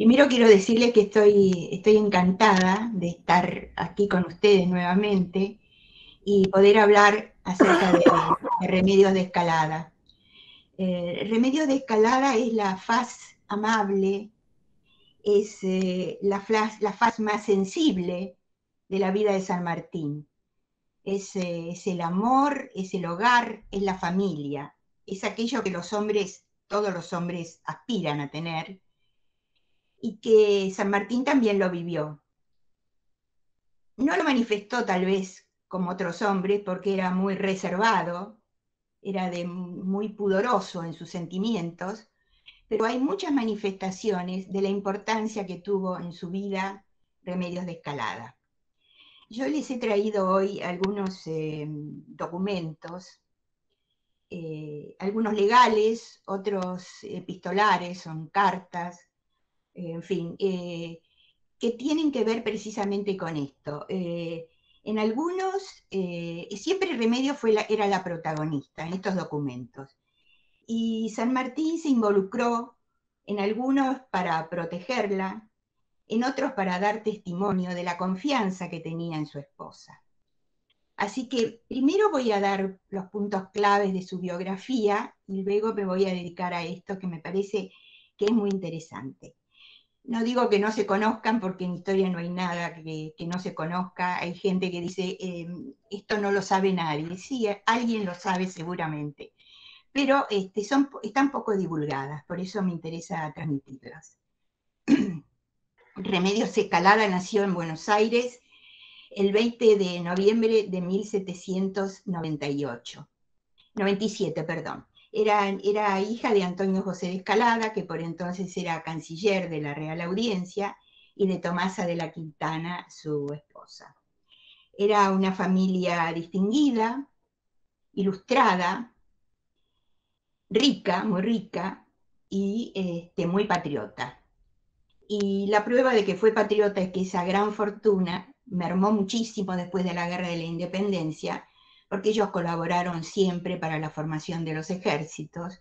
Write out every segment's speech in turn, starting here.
Primero quiero decirles que estoy, encantada de estar aquí con ustedes nuevamente y poder hablar acerca de, remedios de escalada. Eh, remedios de escalada es la faz amable, es eh, la, faz más sensible de la vida de San Martín. Eh, es el amor, es el hogar, es la familia, es aquello que los hombres, todos los hombres aspiran a tener y que San Martín también lo vivió. No lo manifestó tal vez como otros hombres porque era muy reservado, era muy pudoroso en sus sentimientos, pero hay muchas manifestaciones de la importancia que tuvo en su vida Remedios de Escalada. Yo les he traído hoy algunos eh, documentos, eh, algunos legales, otros epistolares, son cartas, en fin, eh, que tienen que ver precisamente con esto. Eh, en algunos, eh, siempre Remedio fue era la protagonista en estos documentos. Y San Martín se involucró en algunos para protegerla, en otros para dar testimonio de la confianza que tenía en su esposa. Así que primero voy a dar los puntos claves de su biografía y luego me voy a dedicar a esto que me parece que es muy interesante. No digo que no se conozcan, porque en historia no hay nada que, no se conozca. Hay gente que dice, em, esto no lo sabe nadie. Sí, alguien lo sabe seguramente, pero este, son, están poco divulgadas, por eso me interesa transmitirlas. Remedios Escalada nació en Buenos Aires el 20 de noviembre de 1798. 97, perdón. Era, hija de Antonio José de Escalada, que por entonces era canciller de la Real Audiencia, y de Tomasa de la Quintana, su esposa. Era una familia distinguida, ilustrada, rica, muy rica, y este, muy patriota. Y la prueba de que fue patriota es que esa gran fortuna mermó muchísimo después de la Guerra de la Independencia porque ellos colaboraron siempre para la formación de los ejércitos,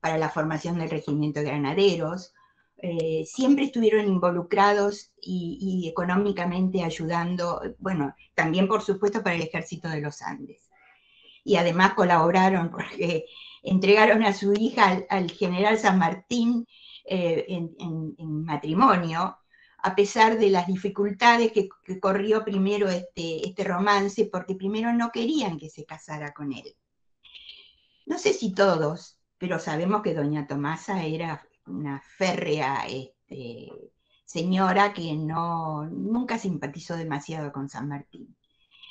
para la formación del regimiento de granaderos, eh, siempre estuvieron involucrados y, económicamente ayudando, bueno, también por supuesto para el ejército de los Andes. Y además colaboraron porque entregaron a su hija al, general San Martín eh, en matrimonio, a pesar de las dificultades que, corrió primero este, este romance, porque primero no querían que se casara con él. No sé si todos, pero sabemos que doña Tomasa era una férrea este, señora que no, nunca simpatizó demasiado con San Martín.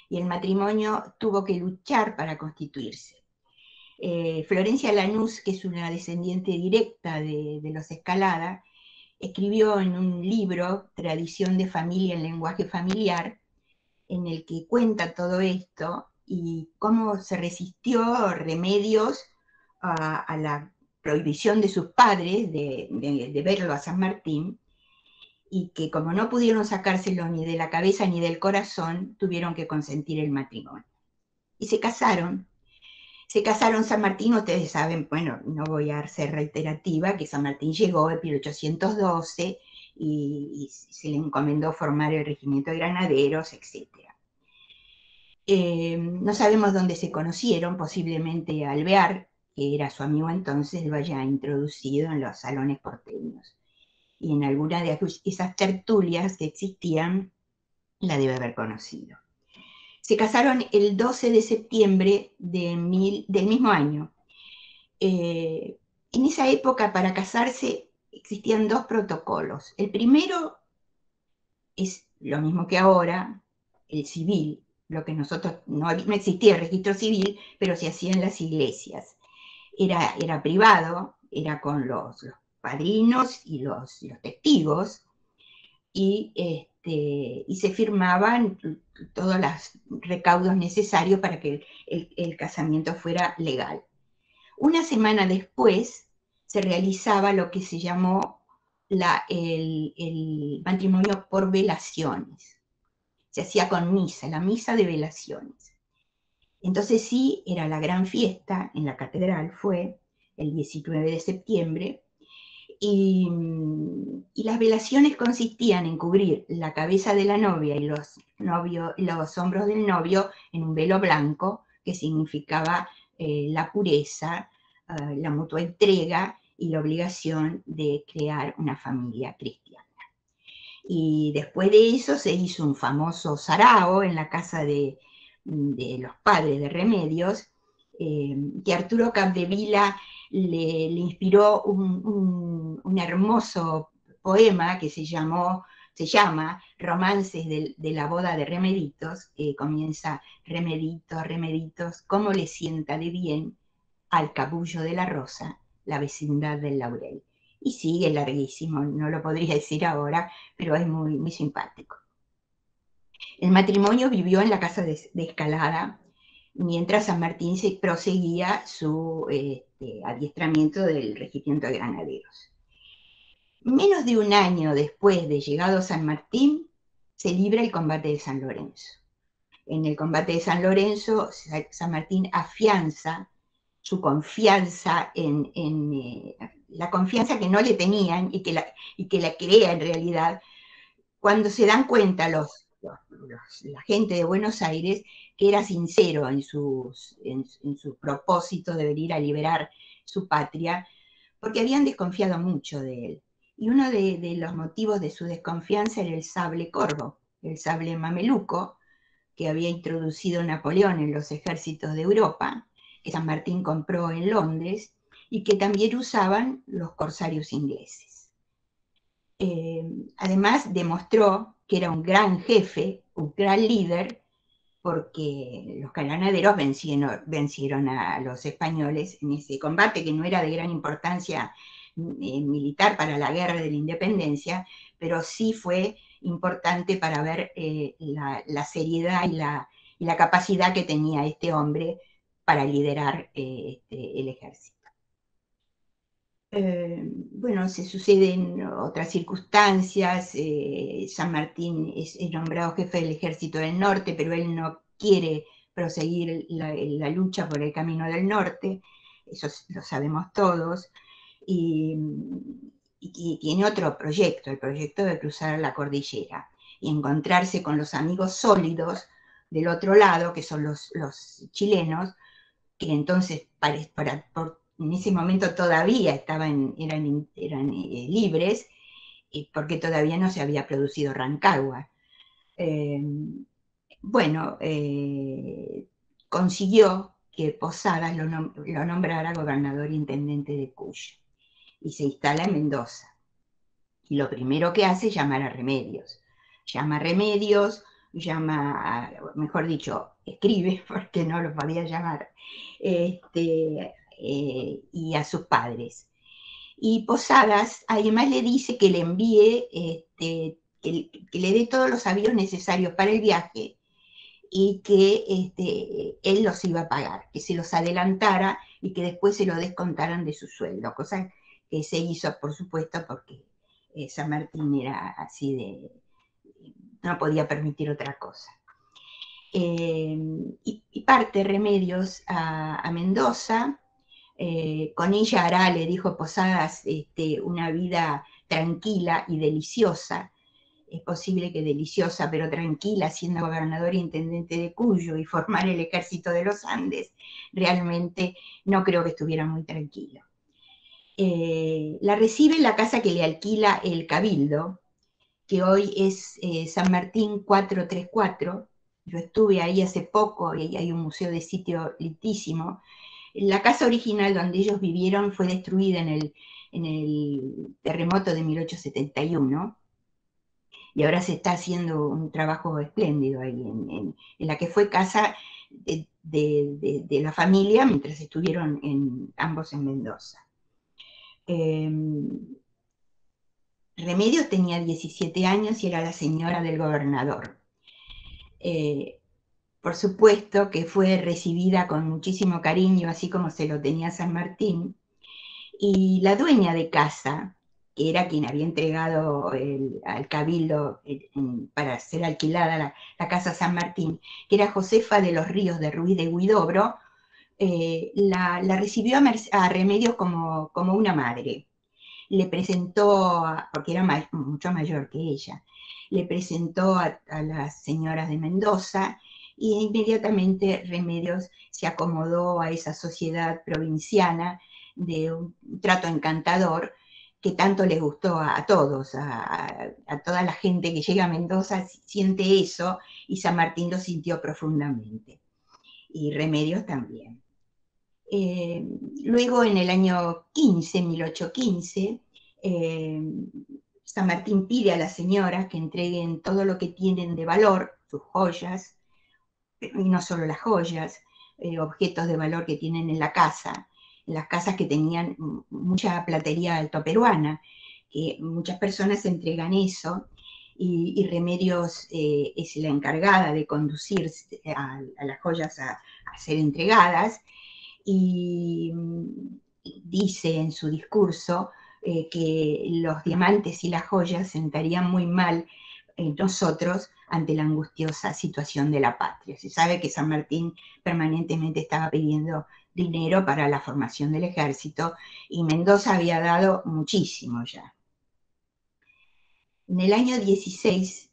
Y el matrimonio tuvo que luchar para constituirse. Eh, Florencia Lanús, que es una descendiente directa de, de los Escalada, escribió en un libro, Tradición de Familia en Lenguaje Familiar, en el que cuenta todo esto y cómo se resistió remedios a, la prohibición de sus padres de, verlo a San Martín, y que como no pudieron sacárselo ni de la cabeza ni del corazón, tuvieron que consentir el matrimonio. Y se casaron se casaron San Martín, ustedes saben, bueno, no voy a ser reiterativa, que San Martín llegó en 1812 y, se le encomendó formar el regimiento de granaderos, etc. Eh, no sabemos dónde se conocieron, posiblemente Alvear, que era su amigo entonces, lo haya introducido en los salones porteños. Y en alguna de esas tertulias que existían, la debe haber conocido. Se casaron el 12 de septiembre del mismo año. Eh, en esa época, para casarse, existían dos protocolos. El primero es lo mismo que ahora, el civil, lo que nosotros, no, existía el registro civil, pero se hacía en las iglesias. Era, era privado, era con los, padrinos y los, testigos, y este, este, y se firmaban todos los recaudos necesarios para que el, casamiento fuera legal. Una semana después se realizaba lo que se llamó el, matrimonio por velaciones. Se hacía con misa, la misa de velaciones. Entonces sí, era la gran fiesta en la catedral, fue el 19 de septiembre, y, las velaciones consistían en cubrir la cabeza de la novia y los, los hombros del novio en un velo blanco, que significaba eh, la pureza, eh, la mutua entrega y la obligación de crear una familia cristiana. Y después de eso se hizo un famoso sarao en la casa de, los padres de Remedios, eh, que Arturo Capdevila le, inspiró un, hermoso poema que se, llamó, se llama Romances de, la boda de Remeditos, que comienza Remeditos, Remeditos, cómo le sienta de bien al capullo de la rosa la vecindad del laurel. Y sigue larguísimo, no lo podría decir ahora, pero es muy, muy simpático. El matrimonio vivió en la casa de, Escalada, mientras San Martín se proseguía su este, adiestramiento del regimiento de granaderos. Menos de un año después de llegado San Martín, se libra el combate de San Lorenzo. En el combate de San Lorenzo, San Martín afianza su confianza en, eh, la confianza que no le tenían y que la, que la crea en realidad, cuando se dan cuenta los, la gente de Buenos Aires que era sincero en, sus, en, su propósito de venir a liberar su patria, porque habían desconfiado mucho de él. Y uno de, de los motivos de su desconfianza era el sable corvo, el sable mameluco, que había introducido Napoleón en los ejércitos de Europa, que San Martín compró en Londres y que también usaban los corsarios ingleses. Eh, además, demostró que era un gran jefe, un gran líder, porque los granaderos vencieron, vencieron, a los españoles en ese combate que no era de gran importancia eh, militar para la guerra de la independencia, pero sí fue importante para ver eh, la, seriedad y la, capacidad que tenía este hombre para liderar este, el ejército. Eh, bueno, se suceden otras circunstancias. Eh, San Martín es, nombrado jefe del ejército del norte, pero él no quiere proseguir la, lucha por el camino del norte, eso lo sabemos todos, y, tiene otro proyecto, el proyecto de cruzar la cordillera y encontrarse con los amigos sólidos del otro lado, que son los, chilenos, que entonces para, por, en ese momento todavía estaban, eran, eran eh, libres, porque todavía no se había producido Rancagua. Eh, bueno, eh, consiguió que Posadas lo, nombrara gobernador intendente de Cuyo y se instala en Mendoza. Y lo primero que hace es llamar a Remedios. Llama a Remedios, llama, mejor dicho, escribe, porque no lo podía llamar, este, eh, y a sus padres. Y Posadas además le dice que le envíe, este, que, le dé todos los avíos necesarios para el viaje y que este, él los iba a pagar, que se los adelantara y que después se lo descontaran de su sueldo, cosa que se hizo, por supuesto, porque eh, San Martín era así de, no podía permitir otra cosa. Eh, y, parte Remedios a Mendoza, eh, con ella hará, le dijo Posadas, este, una vida tranquila y deliciosa. Es posible que deliciosa, pero tranquila, siendo gobernador e intendente de Cuyo y formar el ejército de los Andes, realmente no creo que estuviera muy tranquilo. Eh, la recibe en la casa que le alquila el Cabildo, que hoy es eh, San Martín 434. Yo estuve ahí hace poco y hay un museo de sitio litísimo la casa original donde ellos vivieron fue destruida en el, terremoto de 1871 y ahora se está haciendo un trabajo espléndido ahí, en, la que fue casa de, la familia mientras estuvieron ambos en Mendoza. Em, Remedios tenía 17 años y era la señora del gobernador. Eh, por supuesto que fue recibida con muchísimo cariño, así como se lo tenía San Martín, y la dueña de casa, que era quien había entregado al cabildo para ser alquilada la, casa San Martín, que era Josefa de los Ríos de Ruiz de Huidobro, eh, la, recibió a, Remedios como, como, una madre. le presentó, porque era mucho mayor que ella, le presentó a, las señoras de Mendoza y inmediatamente Remedios se acomodó a esa sociedad provinciana de un trato encantador que tanto les gustó a, todos, a, toda la gente que llega a Mendoza siente eso y San Martín lo sintió profundamente. Y Remedios también. Eh, luego, en el año 15, 1815, eh, San Martín pide a las señoras que entreguen todo lo que tienen de valor, sus joyas, y no solo las joyas, eh, objetos de valor que tienen en la casa, en las casas que tenían mucha platería altoperuana, que muchas personas entregan eso y, Remedios es la encargada de conducir a, las joyas a, ser entregadas. Y dice en su discurso eh, que los diamantes y las joyas sentarían muy mal en nosotros ante la angustiosa situación de la patria. Se sabe que San Martín permanentemente estaba pidiendo dinero para la formación del ejército y Mendoza había dado muchísimo ya. En el año 16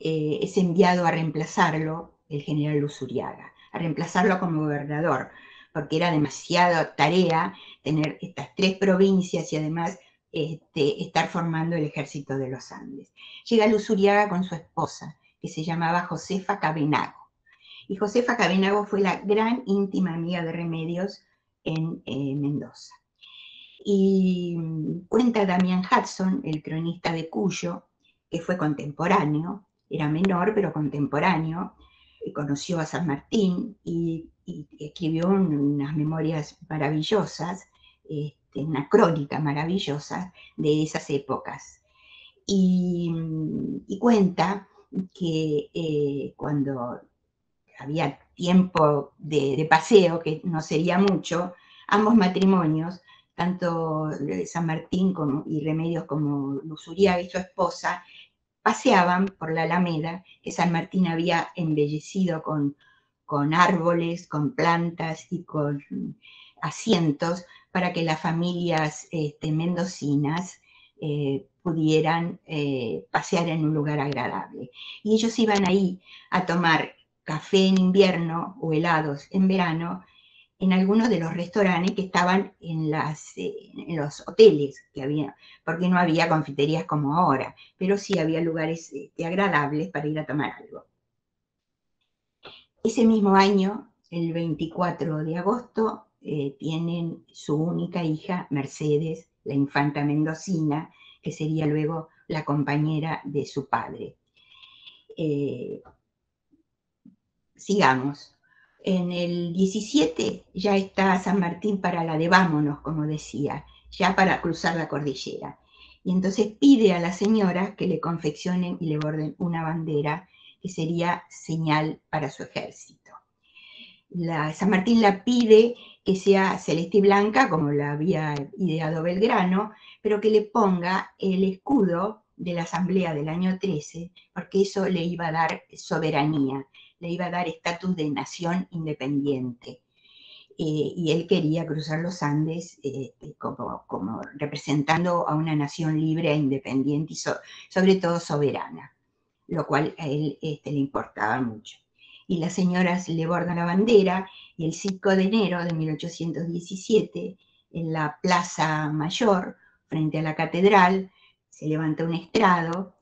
eh, es enviado a reemplazarlo el general Luzuriaga reemplazarlo como gobernador, porque era demasiada tarea tener estas tres provincias y además este, estar formando el ejército de los Andes. Llega Luzuriaga con su esposa, que se llamaba Josefa Cabenago. Y Josefa Cabenago fue la gran íntima amiga de Remedios en eh, Mendoza. Y cuenta Damian Hudson, el cronista de Cuyo, que fue contemporáneo, era menor pero contemporáneo, conoció a San Martín y, escribió unas memorias maravillosas, una crónica maravillosa de esas épocas. Y, cuenta que eh, cuando había tiempo de, paseo, que no sería mucho, ambos matrimonios, tanto San Martín y Remedios como Luzuriaga y su esposa, paseaban por la Alameda, que San Martín había embellecido con, con árboles, con plantas y con asientos para que las familias este, mendocinas eh, pudieran eh, pasear en un lugar agradable. Y ellos iban ahí a tomar café en invierno o helados en verano en algunos de los restaurantes que estaban en, las, eh, en los hoteles que había, porque no había confiterías como ahora, pero sí había lugares este, agradables para ir a tomar algo. Ese mismo año, el 24 de agosto, eh, tienen su única hija, Mercedes, la infanta mendocina, que sería luego la compañera de su padre. Eh, sigamos. En el 17 ya está San Martín para la de vámonos, como decía, ya para cruzar la cordillera. Y entonces pide a las señoras que le confeccionen y le borden una bandera que sería señal para su ejército. San Martín la pide que sea celeste y blanca, como la había ideado Belgrano, pero que le ponga el escudo de la Asamblea del año 13, porque eso le iba a dar soberanía le iba a dar estatus de nación independiente. Eh, y él quería cruzar los Andes eh, como, representando a una nación libre independiente y sobre todo soberana, lo cual a él este, le importaba mucho. Y las señoras le bordan la bandera y el 5 de enero de 1817, en la Plaza Mayor, frente a la catedral, se levanta un estrado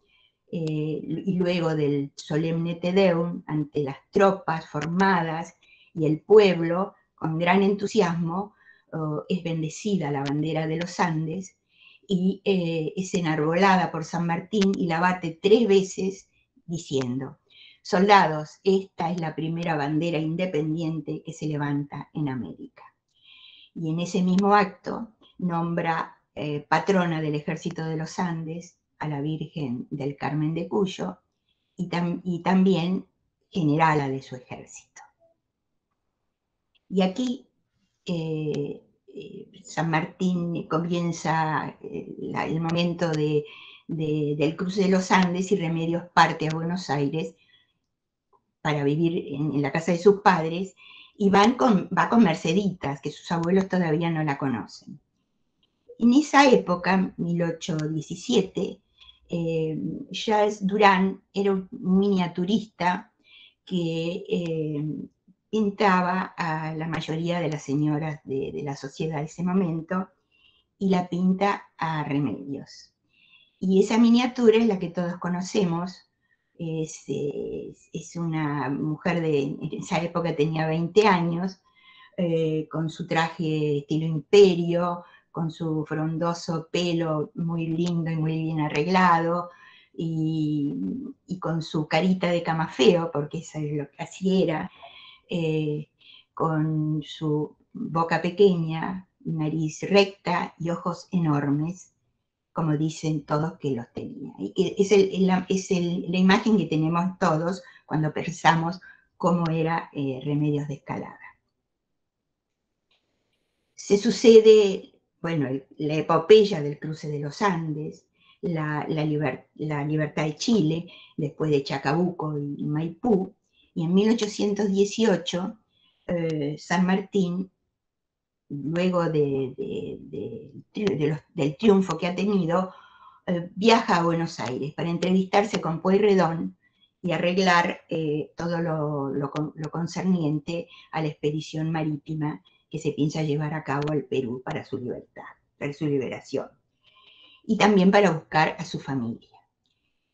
eh, y luego del solemne Te Deum ante las tropas formadas y el pueblo, con gran entusiasmo, oh, es bendecida la bandera de los Andes y eh, es enarbolada por San Martín y la bate tres veces diciendo, soldados, esta es la primera bandera independiente que se levanta en América. Y en ese mismo acto nombra eh, patrona del ejército de los Andes a la Virgen del Carmen de Cuyo y, también generala de su ejército. Y aquí eh, eh, San Martín comienza el momento del cruce de los Andes y Remedios parte a Buenos Aires para vivir en, la casa de sus padres y van con, va con Merceditas, que sus abuelos todavía no la conocen. en esa época, 1817, eh, Charles Durán era un miniaturista que eh, pintaba a la mayoría de las señoras de, la sociedad de ese momento y la pinta a remedios. Y esa miniatura es la que todos conocemos, es, una mujer de, en esa época tenía 20 años, eh, con su traje estilo imperio, con su frondoso pelo muy lindo y muy bien arreglado, y, con su carita de camafeo, porque eso es lo que así era, eh, con su boca pequeña, nariz recta y ojos enormes, como dicen todos que los tenía. Es, la, imagen que tenemos todos cuando pensamos cómo era eh, Remedios de Escalada. Se sucede, bueno, la epopeya del cruce de los Andes, la, libertad de Chile, después de Chacabuco y Maipú, y en 1818 eh, San Martín, luego del triunfo que ha tenido, eh, viaja a Buenos Aires para entrevistarse con Pueyrredón y arreglar eh, todo lo, concerniente a la expedición marítima que se piensa llevar a cabo al Perú para su libertad, para su liberación y también para buscar a su familia.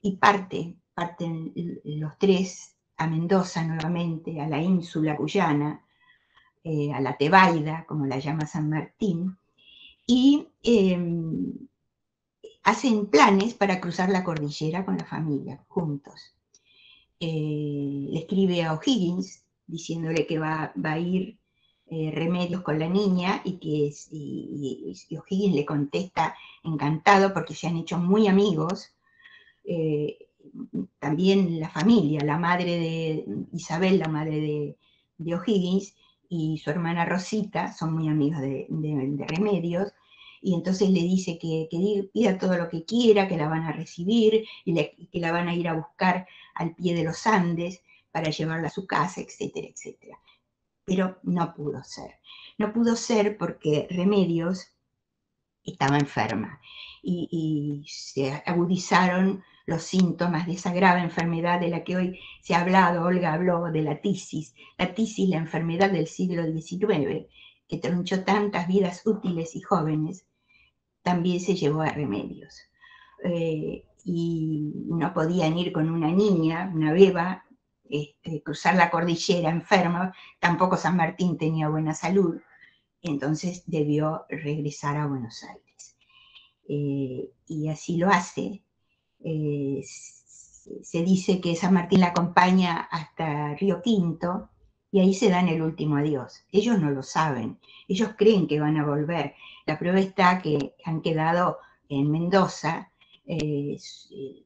Y parte, parten los tres a Mendoza nuevamente, a la ínsula cuyana, eh, a la Tebaida, como la llama San Martín, y em, hacen planes para cruzar la cordillera con la familia, juntos. Eh, le escribe a O'Higgins diciéndole que va, va a ir eh, remedios con la niña y que O'Higgins le contesta encantado porque se han hecho muy amigos. También la familia, la madre de Isabel, la madre de, O'Higgins, y su hermana Rosita son muy amigos de, Remedios, y entonces le dice que, pida todo lo que quiera, que la van a recibir, y que la van a ir a buscar al pie de los Andes para llevarla a su casa, etcétera, etcétera pero no pudo ser. No pudo ser porque Remedios estaba enferma y, se agudizaron los síntomas de esa grave enfermedad de la que hoy se ha hablado, Olga habló de la tisis, la tisis, la enfermedad del siglo XIX, que tronchó tantas vidas útiles y jóvenes, también se llevó a remedios. Eh, y no podían ir con una niña, una beba, este, cruzar la cordillera enferma, tampoco San Martín tenía buena salud, entonces debió regresar a Buenos Aires. Eh, y así lo hace. Eh, se dice que San Martín la acompaña hasta Río Quinto y ahí se dan el último adiós. Ellos no lo saben, ellos creen que van a volver. La prueba está que han quedado en Mendoza eh,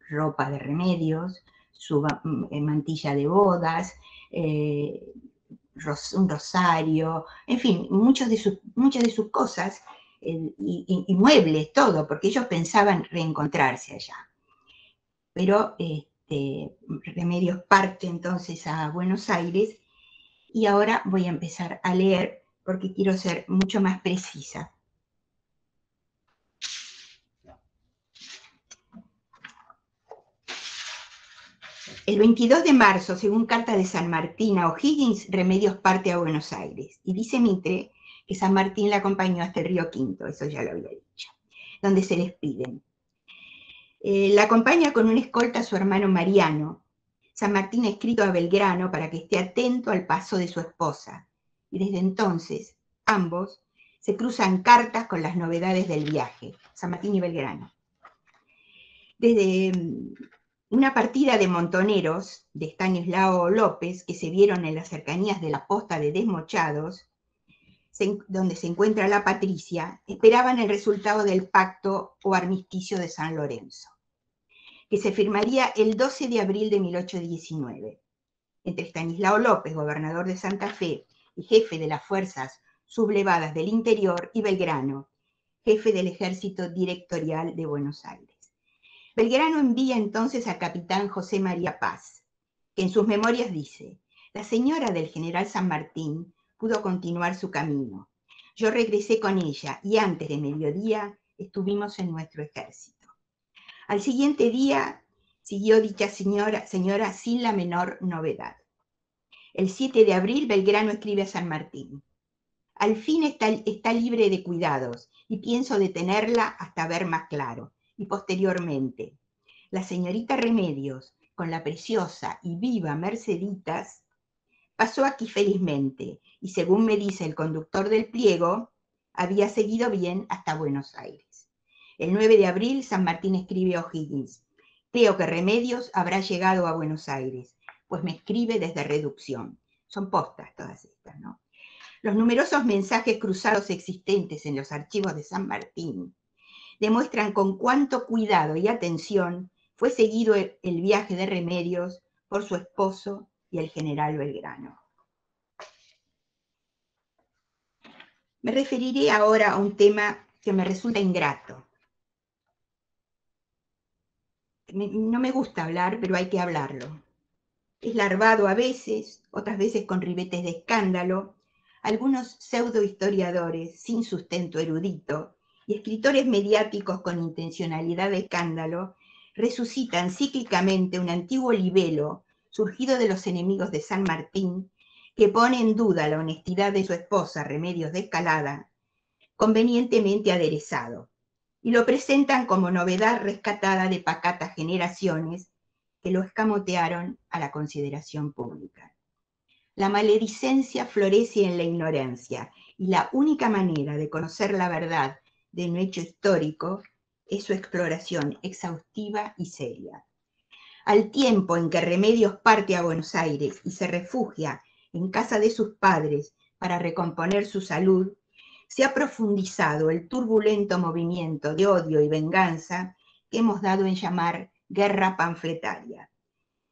ropa de remedios, su mantilla de bodas, un rosario, en fin, de sus, muchas de sus cosas y, muebles, todo, porque ellos pensaban reencontrarse allá. Pero este, Remedios parte entonces a Buenos Aires y ahora voy a empezar a leer porque quiero ser mucho más precisa. El 22 de marzo, según carta de San Martín a O'Higgins, Remedios parte a Buenos Aires. Y dice Mitre que San Martín la acompañó hasta el río Quinto, eso ya lo había dicho, donde se despiden. Eh, la acompaña con una escolta a su hermano Mariano. San Martín ha escrito a Belgrano para que esté atento al paso de su esposa. Y desde entonces, ambos se cruzan cartas con las novedades del viaje, San Martín y Belgrano. Desde una partida de montoneros de Stanislao López que se vieron en las cercanías de la posta de Desmochados, donde se encuentra la Patricia, esperaban el resultado del pacto o armisticio de San Lorenzo, que se firmaría el 12 de abril de 1819 entre Stanislao López, gobernador de Santa Fe y jefe de las fuerzas sublevadas del interior, y Belgrano, jefe del ejército directorial de Buenos Aires. Belgrano envía entonces al capitán José María Paz, que en sus memorias dice, la señora del general San Martín pudo continuar su camino. Yo regresé con ella y antes de mediodía estuvimos en nuestro ejército. Al siguiente día siguió dicha señora, señora sin la menor novedad. El 7 de abril Belgrano escribe a San Martín. Al fin está, está libre de cuidados y pienso detenerla hasta ver más claro. Y posteriormente, la señorita Remedios, con la preciosa y viva Merceditas, pasó aquí felizmente y según me dice el conductor del pliego, había seguido bien hasta Buenos Aires. El 9 de abril, San Martín escribe a O'Higgins, creo que Remedios habrá llegado a Buenos Aires, pues me escribe desde reducción. Son postas todas estas, ¿no? Los numerosos mensajes cruzados existentes en los archivos de San Martín demuestran con cuánto cuidado y atención fue seguido el, viaje de Remedios por su esposo y el general Belgrano. Me referiré ahora a un tema que me resulta ingrato. no me gusta hablar, pero hay que hablarlo. Es larvado a veces, otras veces con ribetes de escándalo, algunos pseudohistoriadores sin sustento erudito y escritores mediáticos con intencionalidad de escándalo resucitan cíclicamente un antiguo libelo surgido de los enemigos de San Martín que pone en duda la honestidad de su esposa Remedios de Escalada, convenientemente aderezado, y lo presentan como novedad rescatada de pacatas generaciones que lo escamotearon a la consideración pública. La maledicencia florece en la ignorancia y la única manera de conocer la verdad de un hecho histórico es su exploración exhaustiva y seria. Al tiempo en que Remedios parte a Buenos Aires y se refugia en casa de sus padres para recomponer su salud, se ha profundizado el turbulento movimiento de odio y venganza que hemos dado en llamar guerra panfletaria,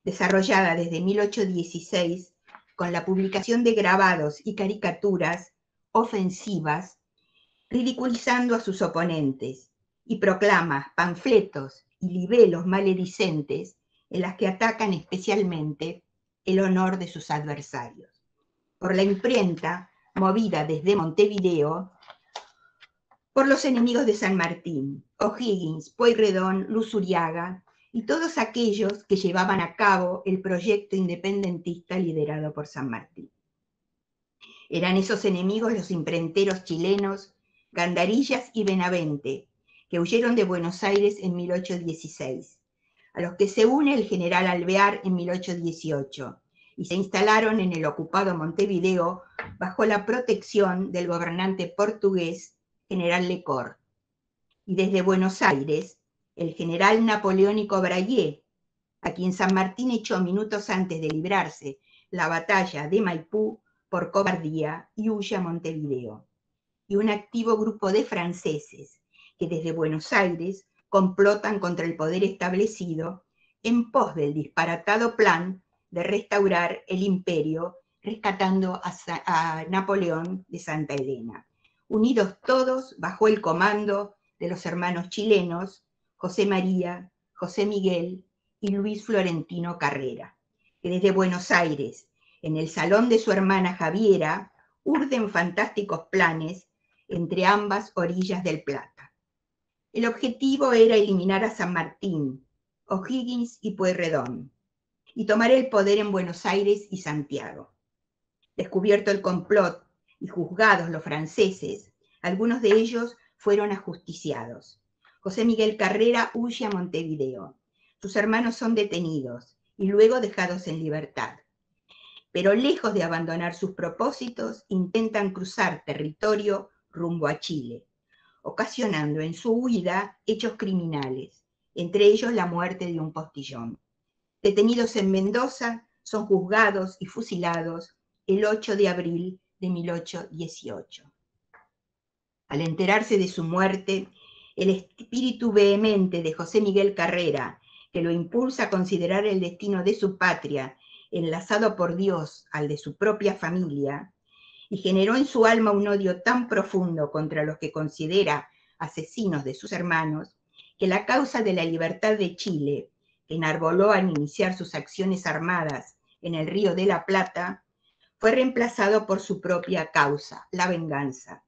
desarrollada desde 1816 con la publicación de grabados y caricaturas ofensivas, ridiculizando a sus oponentes, y proclama panfletos y libelos maledicentes en las que atacan especialmente el honor de sus adversarios. Por la imprenta, movida desde Montevideo, por los enemigos de San Martín, O'Higgins, Pueyrredón, Luzuriaga, y todos aquellos que llevaban a cabo el proyecto independentista liderado por San Martín. Eran esos enemigos los imprenteros chilenos Gandarillas y Benavente, que huyeron de Buenos Aires en 1816, a los que se une el general Alvear en 1818 y se instalaron en el ocupado Montevideo bajo la protección del gobernante portugués general Lecor. Y desde Buenos Aires el general napoleónico Brayé, a quien San Martín echó minutos antes de librarse la batalla de Maipú por cobardía y huye a Montevideo, y un activo grupo de franceses que desde Buenos Aires complotan contra el poder establecido en pos del disparatado plan de restaurar el imperio rescatando a, Napoleón de Santa Elena, unidos todos bajo el comando de los hermanos chilenos José María, José Miguel y Luis Florentino Carrera, que desde Buenos Aires, en el salón de su hermana Javiera, urden fantásticos planes entre ambas orillas del Plata. El objetivo era eliminar a San Martín, O'Higgins y Pueyrredón, y tomar el poder en Buenos Aires y Santiago. Descubierto el complot y juzgados los franceses, algunos de ellos fueron ajusticiados. José Miguel Carrera huye a Montevideo. Sus hermanos son detenidos y luego dejados en libertad. Pero lejos de abandonar sus propósitos, intentan cruzar territorio rumbo a Chile, ocasionando en su huida hechos criminales, entre ellos la muerte de un postillón. Detenidos en Mendoza, son juzgados y fusilados el 8 de abril de 1818. Al enterarse de su muerte, el espíritu vehemente de José Miguel Carrera, que lo impulsa a considerar el destino de su patria enlazado por Dios al de su propia familia, y generó en su alma un odio tan profundo contra los que considera asesinos de sus hermanos, que la causa de la libertad de Chile, que enarboló al iniciar sus acciones armadas en el río de la Plata, fue reemplazado por su propia causa, la venganza,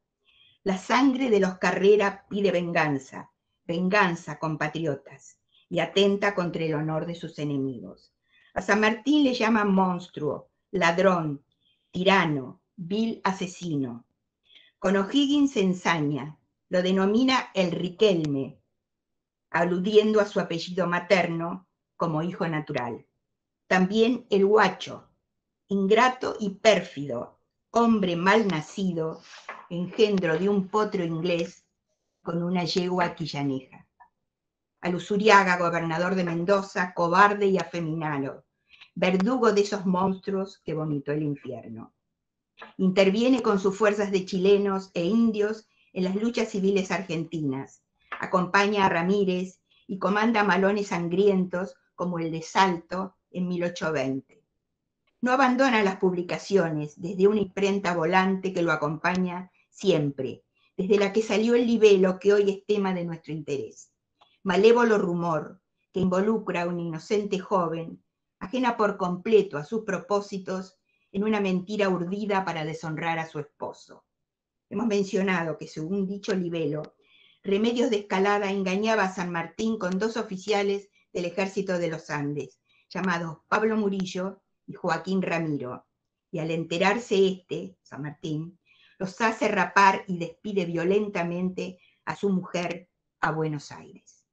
La sangre de los Carrera pide venganza, venganza, compatriotas, y atenta contra el honor de sus enemigos. A San Martín le llaman monstruo, ladrón, tirano, vil asesino. Con O'Higgins se ensaña, lo denomina el Riquelme, aludiendo a su apellido materno como hijo natural. También el guacho, ingrato y pérfido, hombre mal nacido, engendro de un potro inglés con una yegua quillaneja. Al Usuriaga, gobernador de Mendoza, cobarde y afeminado, verdugo de esos monstruos que vomitó el infierno. Interviene con sus fuerzas de chilenos e indios en las luchas civiles argentinas. Acompaña a Ramírez y comanda malones sangrientos como el de Salto en 1820. No abandona las publicaciones desde una imprenta volante que lo acompaña siempre, desde la que salió el libelo que hoy es tema de nuestro interés. Malévolo rumor que involucra a un inocente joven, ajena por completo a sus propósitos, en una mentira urdida para deshonrar a su esposo. Hemos mencionado que, según dicho libelo, Remedios de Escalada engañaba a San Martín con dos oficiales del ejército de los Andes, llamados Pablo Murillo y Joaquín Ramiro, y al enterarse este, San Martín, los hace rapar y despide violentamente a su mujer a Buenos Aires.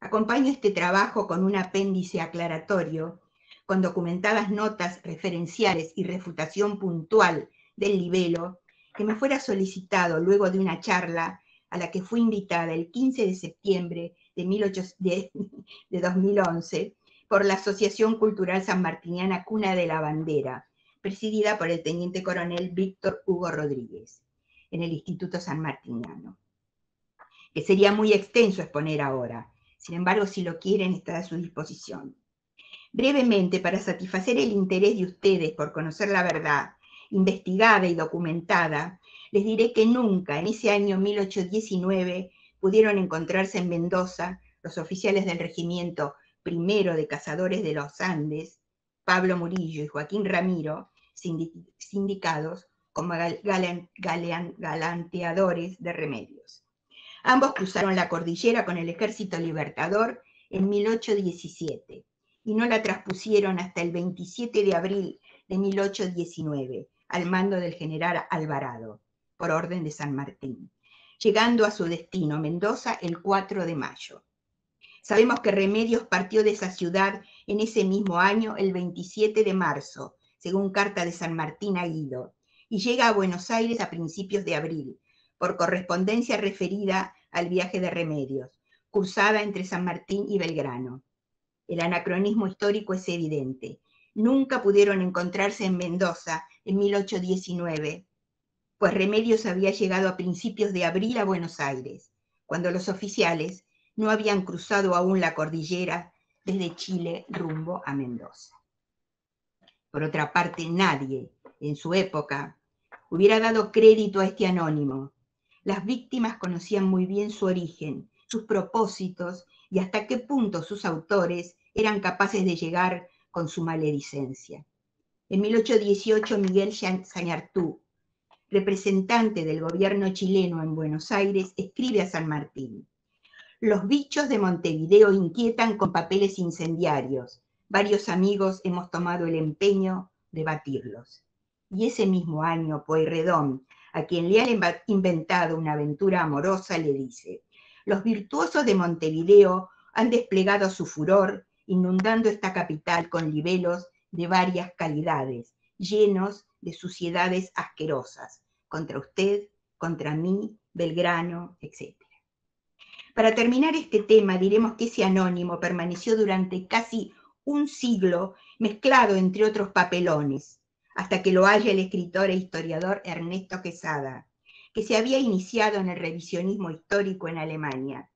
Acompaño este trabajo con un apéndice aclaratorio, con documentadas notas referenciales y refutación puntual del libelo, que me fuera solicitado luego de una charla a la que fui invitada el 15 de septiembre de, de 2011 por la Asociación Cultural Sanmartiniana Cuna de la Bandera, presidida por el teniente coronel Víctor Hugo Rodríguez, en el Instituto San Martiniano, que sería muy extenso exponer ahora. Sin embargo, si lo quieren, está a su disposición. Brevemente, para satisfacer el interés de ustedes por conocer la verdad, investigada y documentada, les diré que nunca en ese año 1819 pudieron encontrarse en Mendoza los oficiales del regimiento primero de cazadores de los Andes, Pablo Murillo y Joaquín Ramiro, sindicados como galanteadores de remedios. Ambos cruzaron la cordillera con el ejército libertador en 1817 y no la traspusieron hasta el 27 de abril de 1819 al mando del general Alvarado, por orden de San Martín, llegando a su destino, Mendoza, el 4 de mayo. Sabemos que Remedios partió de esa ciudad en ese mismo año, el 27 de marzo, según carta de San Martín a Guido, y llega a Buenos Aires a principios de abril, por correspondencia referida al viaje de Remedios, cursada entre San Martín y Belgrano. El anacronismo histórico es evidente. Nunca pudieron encontrarse en Mendoza en 1819, pues Remedios había llegado a principios de abril a Buenos Aires, cuando los oficiales no habían cruzado aún la cordillera desde Chile rumbo a Mendoza. Por otra parte, nadie en su época hubiera dado crédito a este anónimo. Las víctimas conocían muy bien su origen, sus propósitos y hasta qué punto sus autores eran capaces de llegar con su maledicencia. En 1818, Miguel Sañartú, representante del gobierno chileno en Buenos Aires, escribe a San Martín. Los bichos de Montevideo inquietan con papeles incendiarios, varios amigos hemos tomado el empeño de batirlos. Y ese mismo año, Pueyrredón, a quien le han inventado una aventura amorosa, le dice, los virtuosos de Montevideo han desplegado su furor, inundando esta capital con libelos de varias calidades, llenos de suciedades asquerosas, contra usted, contra mí, Belgrano, etc. Para terminar este tema, diremos que ese anónimo permaneció durante casi un siglo mezclado entre otros papelones, hasta que lo haya el escritor e historiador Ernesto Quesada, que se había iniciado en el revisionismo histórico en Alemania.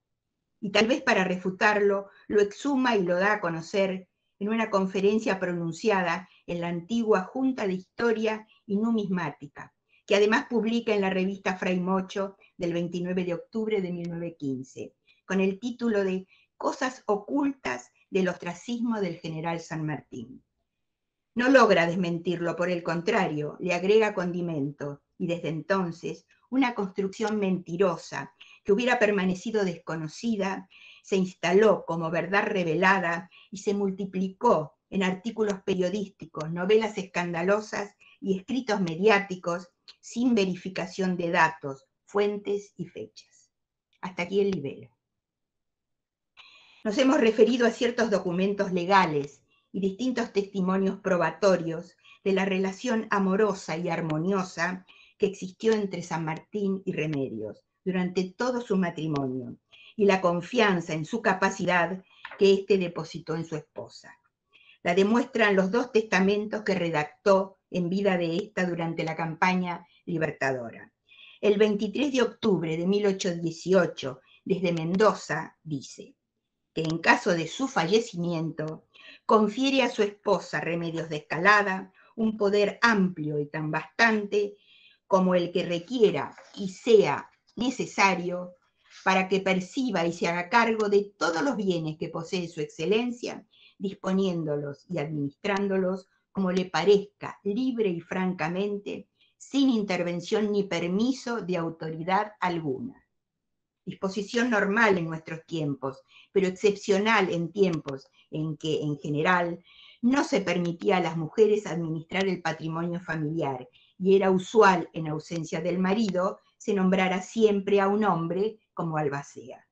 Y tal vez para refutarlo, lo exhuma y lo da a conocer en una conferencia pronunciada en la antigua Junta de Historia y Numismática, que además publica en la revista Fray Mocho del 29 de octubre de 1915, con el título de Cosas ocultas del ostracismo del general San Martín. No logra desmentirlo, por el contrario, le agrega condimento y desde entonces una construcción mentirosa que hubiera permanecido desconocida, se instaló como verdad revelada y se multiplicó en artículos periodísticos, novelas escandalosas y escritos mediáticos sin verificación de datos, fuentes y fechas. Hasta aquí el libelo. Nos hemos referido a ciertos documentos legales y distintos testimonios probatorios de la relación amorosa y armoniosa que existió entre San Martín y Remedios durante todo su matrimonio y la confianza en su capacidad que éste depositó en su esposa. La demuestran los dos testamentos que redactó en vida de esta durante la campaña libertadora. El 23 de octubre de 1818, desde Mendoza, dice que en caso de su fallecimiento, confiere a su esposa remedios de escalada un poder amplio y tan bastante como el que requiera y sea necesario para que perciba y se haga cargo de todos los bienes que posee su excelencia, disponiéndolos y administrándolos como le parezca, libre y francamente, sin intervención ni permiso de autoridad alguna. Disposición normal en nuestros tiempos, pero excepcional en tiempos en que, en general, no se permitía a las mujeres administrar el patrimonio familiar y era usual, en ausencia del marido, se nombrara siempre a un hombre como albacea.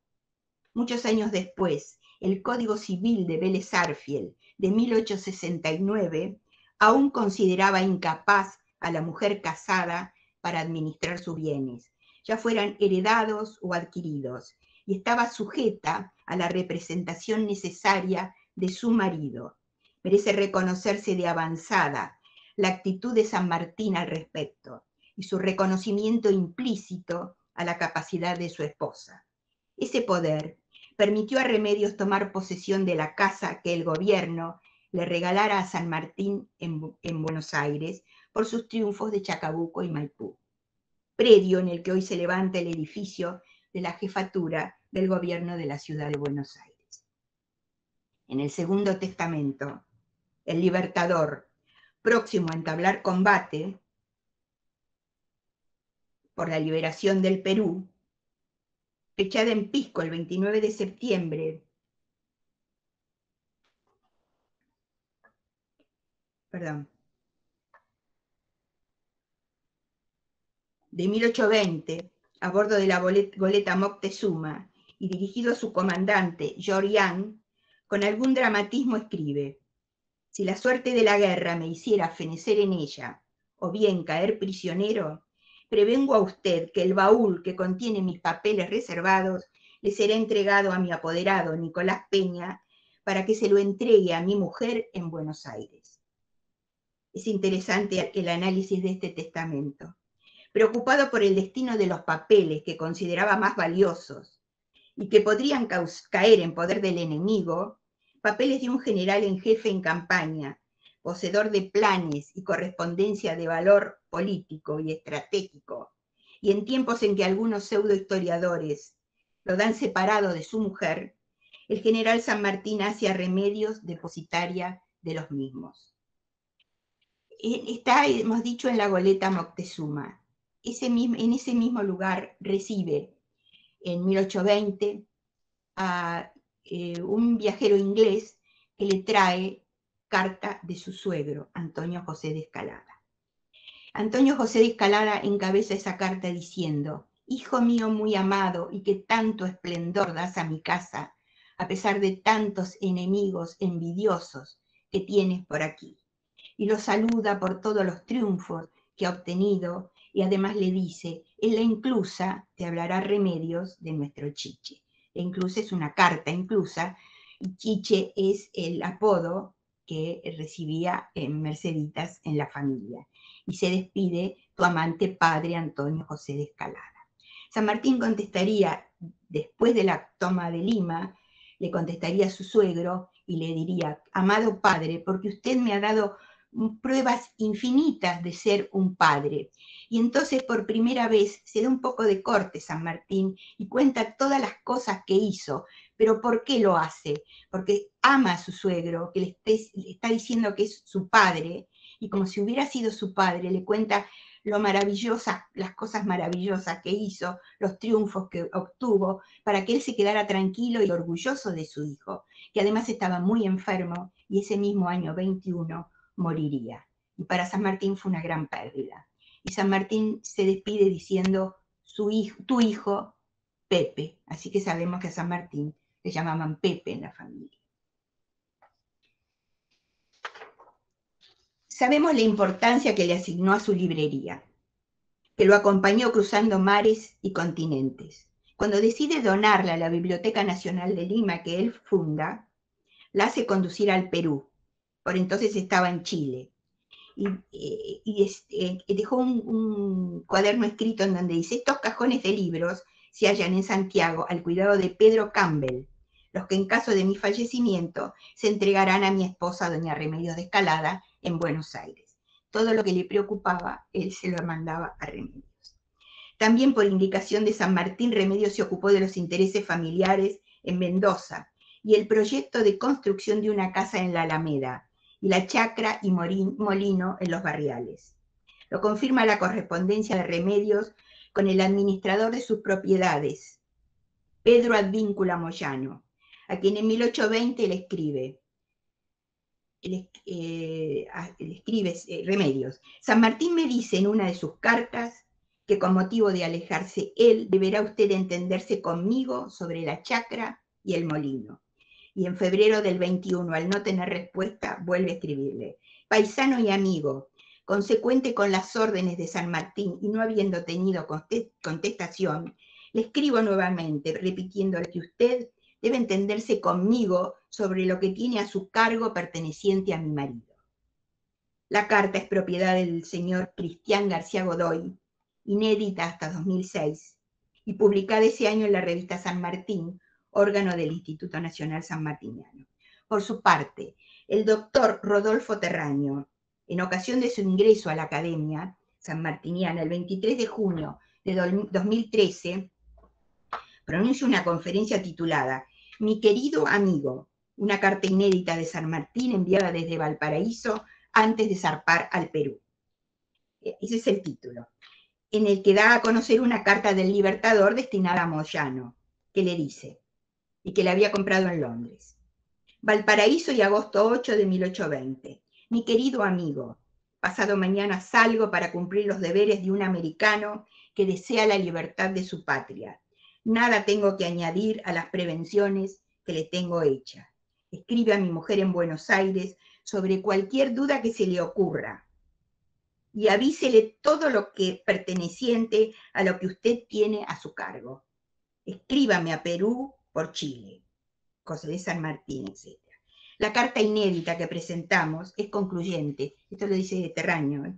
Muchos años después, el Código Civil de Vélez Arfiel de 1869 aún consideraba incapaz a la mujer casada para administrar sus bienes, ya fueran heredados o adquiridos, y estaba sujeta a la representación necesaria de su marido. Merece reconocerse de avanzada la actitud de San Martín al respecto y su reconocimiento implícito a la capacidad de su esposa. Ese poder permitió a Remedios tomar posesión de la casa que el gobierno le regalara a San Martín en, en Buenos Aires por sus triunfos de Chacabuco y Maipú, predio en el que hoy se levanta el edificio de la jefatura del gobierno de la ciudad de Buenos Aires. En el Segundo Testamento, el libertador, próximo a entablar combate, por la liberación del Perú, fechada en Pisco el 29 de septiembre, perdón, de 1820, a bordo de la goleta Moctezuma y dirigido a su comandante, Yang, con algún dramatismo escribe, si la suerte de la guerra me hiciera fenecer en ella, o bien caer prisionero, prevengo a usted que el baúl que contiene mis papeles reservados le será entregado a mi apoderado Nicolás Peña para que se lo entregue a mi mujer en Buenos Aires. Es interesante el análisis de este testamento. Preocupado por el destino de los papeles que consideraba más valiosos y que podrían caer en poder del enemigo, papeles de un general en jefe en campaña, poseedor de planes y correspondencia de valor político y estratégico, y en tiempos en que algunos pseudohistoriadores lo dan separado de su mujer, el general San Martín hacía remedios depositaria de los mismos. Está, hemos dicho, en la goleta Moctezuma. Ese, en ese mismo lugar recibe en 1820 a eh, un viajero inglés que le trae carta de su suegro, Antonio José de Escalada. Antonio José de Escalada encabeza esa carta diciendo, Hijo mío muy amado y que tanto esplendor das a mi casa, a pesar de tantos enemigos envidiosos que tienes por aquí. Y lo saluda por todos los triunfos que ha obtenido y además le dice, en la inclusa te hablará remedios de nuestro Chiche. La inclusa es una carta inclusa y Chiche es el apodo que recibía en Merceditas en la familia. Y se despide tu amante padre Antonio José de Escalada. San Martín contestaría, después de la toma de Lima, le contestaría a su suegro y le diría, amado padre, porque usted me ha dado pruebas infinitas de ser un padre. Y entonces por primera vez se da un poco de corte San Martín y cuenta todas las cosas que hizo, pero ¿por qué lo hace? Porque ama a su suegro, que le, está diciendo que es su padre, y como si hubiera sido su padre, le cuenta lo maravillosa, las cosas maravillosas que hizo, los triunfos que obtuvo, para que él se quedara tranquilo y orgulloso de su hijo, que además estaba muy enfermo y ese mismo año 21 moriría. Y para San Martín fue una gran pérdida. Y San Martín se despide diciendo, su hijo, tu hijo, Pepe. Así que sabemos que a San Martín le llamaban Pepe en la familia. Sabemos la importancia que le asignó a su librería, que lo acompañó cruzando mares y continentes. Cuando decide donarla a la Biblioteca Nacional de Lima que él funda, la hace conducir al Perú. Por entonces estaba en Chile. Y, eh, eh, dejó un, un cuaderno escrito en donde dice, estos cajones de libros se hallan en Santiago al cuidado de Pedro Campbell, los que en caso de mi fallecimiento se entregarán a mi esposa, doña Remedios de Escalada, en Buenos Aires. Todo lo que le preocupaba, él se lo mandaba a Remedios. También por indicación de San Martín, Remedios se ocupó de los intereses familiares en Mendoza y el proyecto de construcción de una casa en la Alameda y la chacra y molino en los barriales. Lo confirma la correspondencia de Remedios con el administrador de sus propiedades, Pedro Advíncula Moyano, a quien en 1820 le escribe, eh, eh, Remedios. San Martín me dice en una de sus cartas que con motivo de alejarse él, deberá usted entenderse conmigo sobre la chacra y el molino. Y en febrero del 21, al no tener respuesta, vuelve a escribirle. Paisano y amigo, consecuente con las órdenes de San Martín y no habiendo tenido contestación, le escribo nuevamente, repitiendo que usted debe entenderse conmigo sobre lo que tiene a su cargo perteneciente a mi marido. La carta es propiedad del señor Cristian García Godoy, inédita hasta 2006 y publicada ese año en la revista San Martín, órgano del Instituto Nacional San Martiniano. Por su parte, el doctor Rodolfo Terraño, en ocasión de su ingreso a la Academia San Martiniana el 23 de junio de 2013, pronuncia una conferencia titulada Mi querido amigo, una carta inédita de San Martín enviada desde Valparaíso antes de zarpar al Perú. Eh, ese es el título, en el que da a conocer una carta del Libertador destinada a Moyano, que le dice, y que le había comprado en Londres. Valparaíso y agosto 8 de 1820. Mi querido amigo, pasado mañana salgo para cumplir los deberes de un americano que desea la libertad de su patria Nada tengo que añadir a las prevenciones que le tengo hecha. Escribe a mi mujer en Buenos Aires sobre cualquier duda que se le ocurra y avísele todo lo que perteneciente a lo que usted tiene a su cargo. Escríbame a Perú por Chile. José de San Martín, etc. La carta inédita que presentamos es concluyente. Esto lo dice Terraño. ¿eh?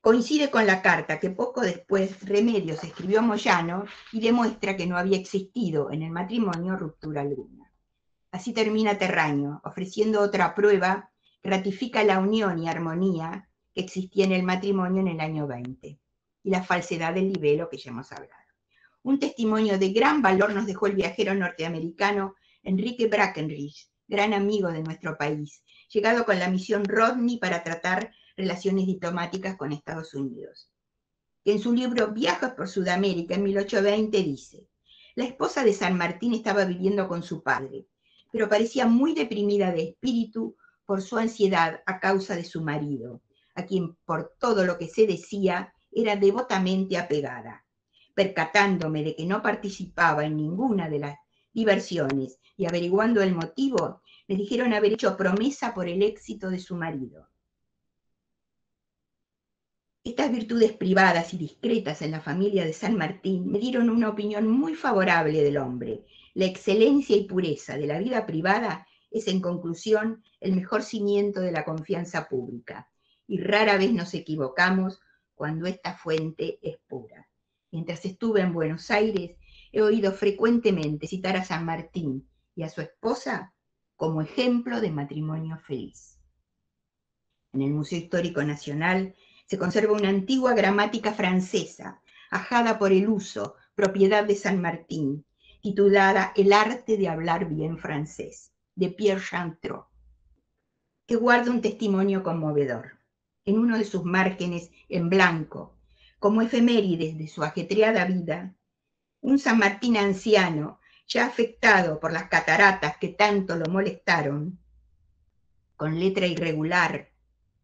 Coincide con la carta que poco después Remedios escribió a Moyano y demuestra que no había existido en el matrimonio ruptura alguna. Así termina Terraño, ofreciendo otra prueba que ratifica la unión y armonía que existía en el matrimonio en el año 20 y la falsedad del libelo que ya hemos hablado. Un testimonio de gran valor nos dejó el viajero norteamericano Enrique Brackenridge, gran amigo de nuestro país, llegado con la misión Rodney para tratar relaciones diplomáticas con Estados Unidos. En su libro Viajes por Sudamérica en 1820 dice, la esposa de San Martín estaba viviendo con su padre, pero parecía muy deprimida de espíritu por su ansiedad a causa de su marido, a quien por todo lo que se decía era devotamente apegada. Percatándome de que no participaba en ninguna de las diversiones y averiguando el motivo, me dijeron haber hecho promesa por el éxito de su marido. Estas virtudes privadas y discretas en la familia de San Martín me dieron una opinión muy favorable del hombre. La excelencia y pureza de la vida privada es, en conclusión, el mejor cimiento de la confianza pública. Y rara vez nos equivocamos cuando esta fuente es pura. Mientras estuve en Buenos Aires, he oído frecuentemente citar a San Martín y a su esposa como ejemplo de matrimonio feliz. En el Museo Histórico Nacional se conserva una antigua gramática francesa, ajada por el uso, propiedad de San Martín, titulada El arte de hablar bien francés, de Pierre Chantrot, que guarda un testimonio conmovedor. En uno de sus márgenes, en blanco, como efemérides de su ajetreada vida, un San Martín anciano, ya afectado por las cataratas que tanto lo molestaron, con letra irregular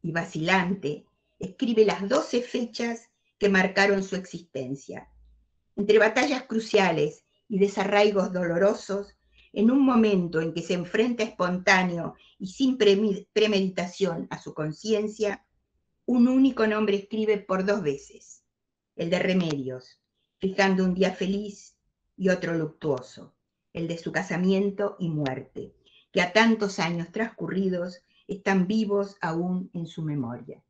y vacilante, escribe las doce fechas que marcaron su existencia. Entre batallas cruciales y desarraigos dolorosos, en un momento en que se enfrenta espontáneo y sin premeditación a su conciencia, un único nombre escribe por dos veces, el de Remedios, fijando un día feliz y otro luctuoso, el de su casamiento y muerte, que a tantos años transcurridos están vivos aún en su memoria.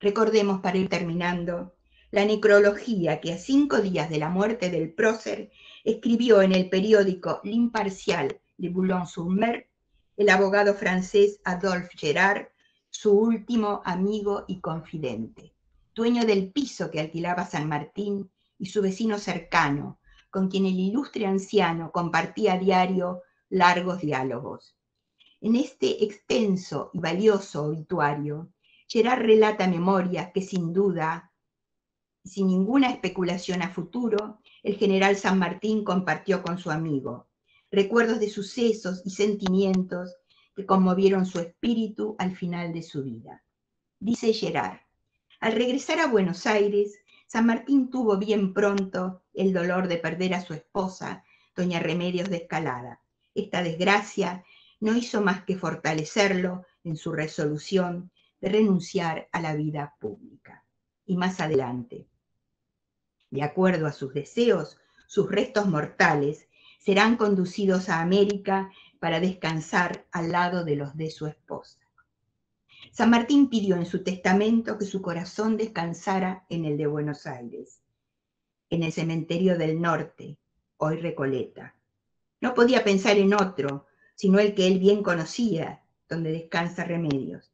Recordemos para ir terminando la necrología que a cinco días de la muerte del prócer escribió en el periódico L'Impartial de Boulogne-sur-Mer el abogado francés Adolphe Gerard, su último amigo y confidente, dueño del piso que alquilaba San Martín y su vecino cercano, con quien el ilustre anciano compartía a diario largos diálogos. En este extenso y valioso obituario, Gerard relata memorias que sin duda, sin ninguna especulación a futuro, el general San Martín compartió con su amigo. Recuerdos de sucesos y sentimientos que conmovieron su espíritu al final de su vida. Dice Gerard, al regresar a Buenos Aires, San Martín tuvo bien pronto el dolor de perder a su esposa, doña Remedios de Escalada. Esta desgracia no hizo más que fortalecerlo en su resolución de renunciar a la vida pública. Y más adelante, de acuerdo a sus deseos, sus restos mortales serán conducidos a América para descansar al lado de los de su esposa. San Martín pidió en su testamento que su corazón descansara en el de Buenos Aires, en el cementerio del norte, hoy Recoleta. No podía pensar en otro, sino el que él bien conocía, donde descansa Remedios.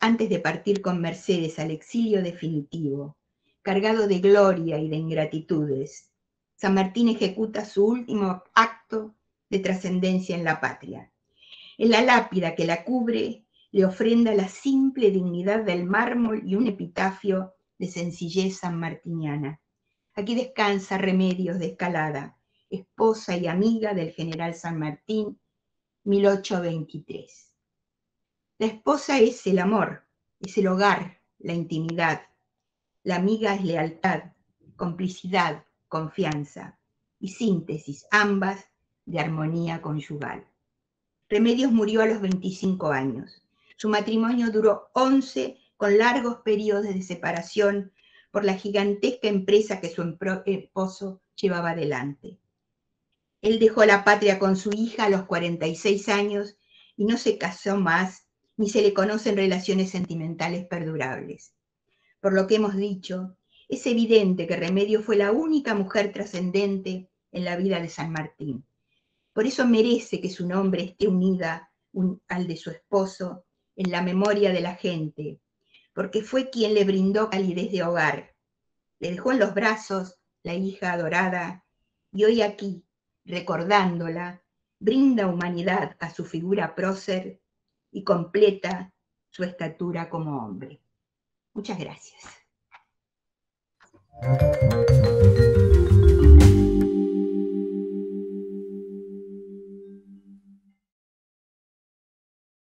Antes de partir con Mercedes al exilio definitivo, cargado de gloria y de ingratitudes, San Martín ejecuta su último acto de trascendencia en la patria. En la lápida que la cubre le ofrenda la simple dignidad del mármol y un epitafio de sencillez sanmartiniana. Aquí descansa Remedios de Escalada, esposa y amiga del general San Martín 1823. La esposa es el amor, es el hogar, la intimidad. La amiga es lealtad, complicidad, confianza y síntesis, ambas de armonía conyugal. Remedios murió a los 25 años. Su matrimonio duró 11 con largos periodos de separación por la gigantesca empresa que su esposo llevaba adelante. Él dejó la patria con su hija a los 46 años y no se casó más, ni se le conocen relaciones sentimentales perdurables. Por lo que hemos dicho, es evidente que Remedio fue la única mujer trascendente en la vida de San Martín. Por eso merece que su nombre esté unida al de su esposo en la memoria de la gente, porque fue quien le brindó calidez de hogar. Le dejó en los brazos la hija adorada y hoy aquí, recordándola, brinda humanidad a su figura prócer y completa su estatura como hombre. Muchas gracias.